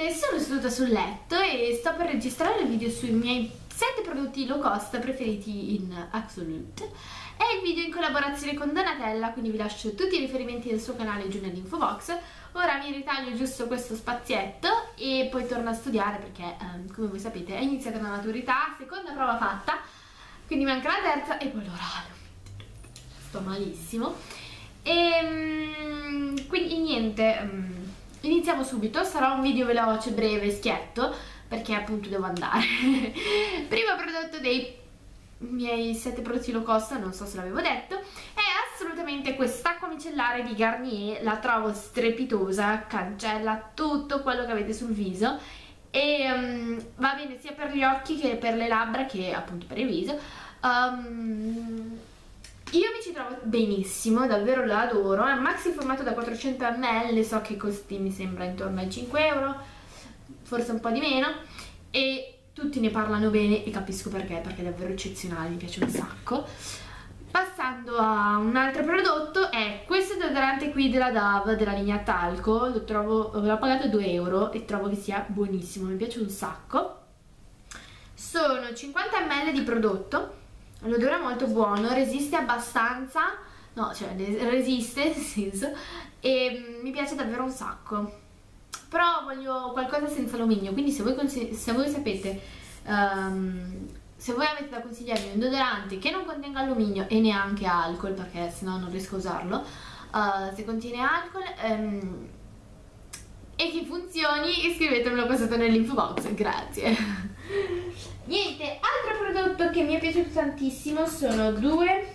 buonanotte, sono seduta sul letto e sto per registrare il video sui miei 7 prodotti low cost preferiti in Absolute È il video in collaborazione con Donatella, quindi vi lascio tutti i riferimenti del suo canale giù nell'info box. Ora mi ritaglio giusto questo spazietto e poi torno a studiare perché, um, come voi sapete, è iniziata la maturità, seconda prova fatta Quindi manca la terza e poi l'orale. Sto malissimo. E um, quindi niente... Iniziamo subito, sarà un video veloce, breve, schietto, perché appunto devo andare. Primo prodotto dei miei 7 prodotti low cost, non so se l'avevo detto, è assolutamente quest'acqua micellare di Garnier, la trovo strepitosa, cancella tutto quello che avete sul viso e um, va bene sia per gli occhi che per le labbra che appunto per il viso. Um, io mi ci trovo benissimo, davvero la adoro, è un maxi formato da 400 ml, so che costi mi sembra intorno ai 5 euro, forse un po' di meno, e tutti ne parlano bene e capisco perché, perché è davvero eccezionale, mi piace un sacco. Passando a un altro prodotto è questo deodorante qui della Dove, della linea Talco, l'ho pagato 2 euro e trovo che sia buonissimo, mi piace un sacco. Sono 50 ml di prodotto, l'odore è molto buono, resiste abbastanza, no, cioè resiste nel senso, e mm, mi piace davvero un sacco. Però voglio qualcosa senza alluminio, quindi se voi, se voi sapete, um, se voi avete da consigliarmi un deodorante che non contenga alluminio e neanche alcol, perché sennò non riesco a usarlo, uh, se contiene alcol... Um, e che funzioni iscrivetemelo qua sotto nell'info box, grazie. Niente, altro che mi è piaciuto tantissimo sono due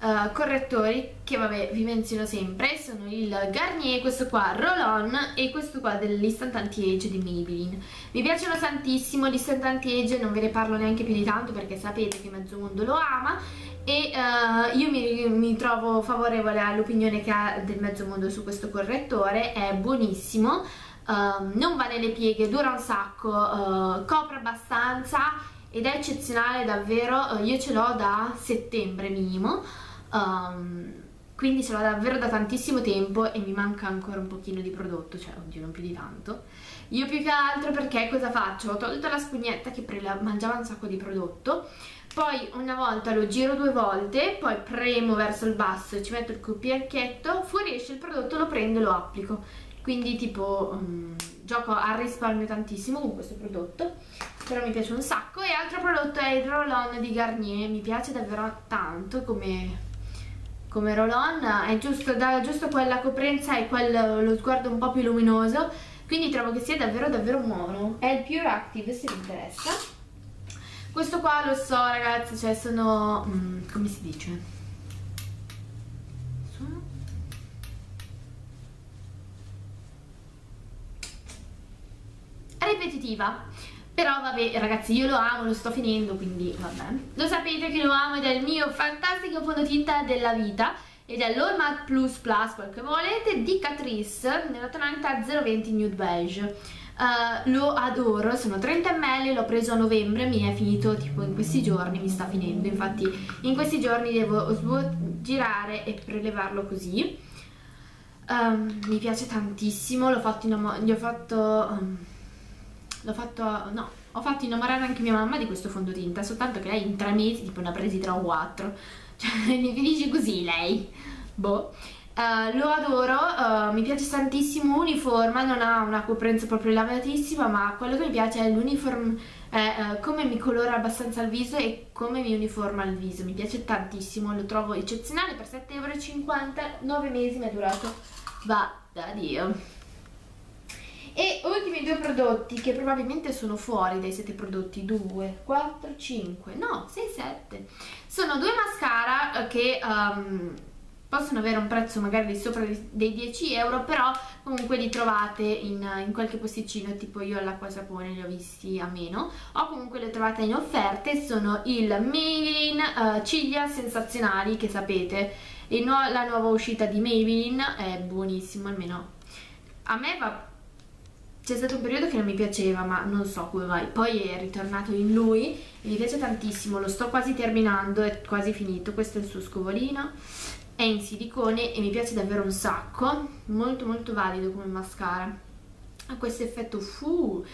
uh, correttori che vabbè vi menziono sempre, sono il Garnier, questo qua Roll-On e questo qua dell'Instant Anti-Age di Maybelline. Mi piacciono tantissimo, l'Instant Anti-Age non ve ne parlo neanche più di tanto perché sapete che mezzo mondo lo ama. E uh, io mi, mi, trovo favorevole all'opinione che ha del mezzo mondo su questo correttore, è buonissimo, uh, non va nelle pieghe, dura un sacco, uh, copre abbastanza ed è eccezionale davvero, io ce l'ho da settembre minimo, um, quindi ce l'ho davvero da tantissimo tempo e mi manca ancora un pochino di prodotto, cioè oddio non più di tanto. Io più che altro perché cosa faccio? Ho tolto la spugnetta che mangiava un sacco di prodotto poi una volta lo giro due volte, poi premo verso il basso e ci metto il cucchiaichetto, fuoriesce il prodotto, lo prendo e lo applico. Quindi tipo um, gioco a risparmio tantissimo con questo prodotto, però mi piace un sacco. E altro prodotto è il roll-on di Garnier, mi piace davvero tanto come, come roll-on, è giusto, dà giusto quella coprenza e quel, lo sguardo un po' più luminoso, quindi trovo che sia davvero davvero buono. È il Pure Active se vi interessa questo qua lo so ragazzi, cioè sono... Mm, come si dice? Sono... Ripetitiva. Però vabbè ragazzi io lo amo, lo sto finendo quindi vabbè. Lo sapete che lo amo ed è il mio fantastico fondotinta della vita ed è l'All Plus Plus, quel che volete, di Catrice nella tonalità 020 Nude Beige. Uh, lo adoro, sono 30 ml, l'ho preso a novembre, mi è finito tipo in questi giorni, mi sta finendo, infatti in questi giorni devo girare e prelevarlo così. Um, mi piace tantissimo, l'ho fatto, gli ho fatto, um, l'ho fatto, no, ho fatto innamorare anche mia mamma di questo fondotinta, soltanto che lei in tre mesi tipo ne ha presi 3 o 4, cioè mi finisce così lei, boh. Uh, lo adoro, uh, mi piace tantissimo, uniforme, non ha una coprenza proprio lavatissima, ma quello che mi piace è l'uniforme, uh, come mi colora abbastanza il viso e come mi uniforma il viso, mi piace tantissimo, lo trovo eccezionale, per 7,50 euro, 9 mesi mi è durato, va da Dio. E ultimi due prodotti che probabilmente sono fuori dai 7 prodotti, 2, 4, 5, no, 6, 7, sono due mascara che... Um, possono avere un prezzo magari di sopra dei 10 euro però comunque li trovate in, in qualche posticino tipo io all'acqua sapone li ho visti a meno. O comunque li ho trovate in offerte sono il Maybelline uh, ciglia sensazionali che sapete. Nu la nuova uscita di Maybelline è buonissimo almeno a me va c'è stato un periodo che non mi piaceva ma non so come mai. Poi è ritornato in lui e mi piace tantissimo. Lo sto quasi terminando è quasi finito. Questo è il suo scovolino. È in silicone e mi piace davvero un sacco. Molto molto valido come mascara. Ha questo effetto fu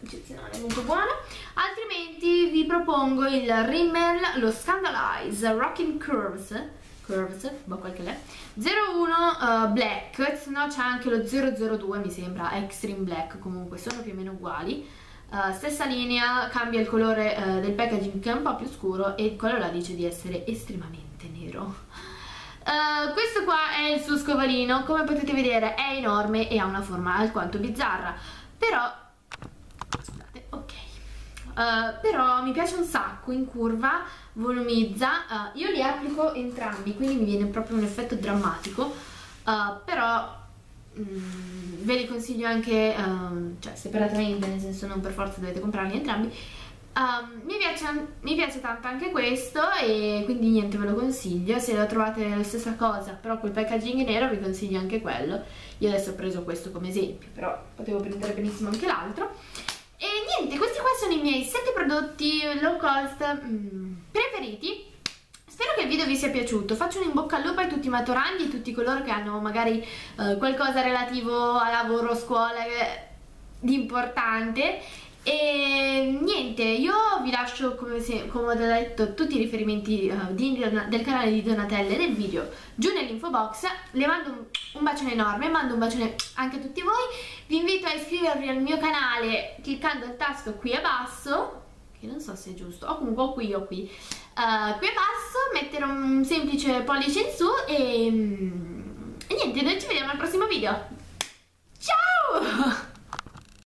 eccezionale, molto buono. Altrimenti vi propongo il Rimmel, lo Scandalize Rocking Curves, Curves, boh qualche è, 01 uh, Black, se no c'è anche lo 002 mi sembra, Extreme Black, comunque sono più o meno uguali. Uh, stessa linea, cambia il colore uh, del packaging che è un po' più scuro e quello là dice di essere estremamente nero. Uh, questo qua è il suo scovalino, come potete vedere è enorme e ha una forma alquanto bizzarra, però, uh, però mi piace un sacco in curva, volumizza, uh, io li applico entrambi, quindi mi viene proprio un effetto drammatico, però mm, ve li consiglio anche, um, cioè separatamente, nel senso non per forza dovete comprarli entrambi, Um, mi, piace, mi, piace, tanto anche questo e quindi niente ve lo consiglio. Se lo trovate la stessa cosa però col packaging nero vi consiglio anche quello. Io adesso ho preso questo come esempio però potevo prendere benissimo anche l'altro e niente questi qua sono i miei 7 prodotti low cost mm, preferiti. Spero che il video vi sia piaciuto, faccio un in bocca al lupo a tutti i maturandi e tutti coloro che hanno magari eh, qualcosa relativo a lavoro, scuola eh, di importante e niente, io vi lascio come, se, come ho detto tutti i riferimenti uh, di, del canale di Donatella e del video giù nell'info box. Le mando un, un bacione enorme, mando un bacione anche a tutti voi. Vi invito a iscrivervi al mio canale cliccando il tasto qui a basso, che non so se è giusto, o comunque qui o qui. Uh, qui a basso, mettere un semplice pollice in su e, e niente, noi ci vediamo al prossimo video.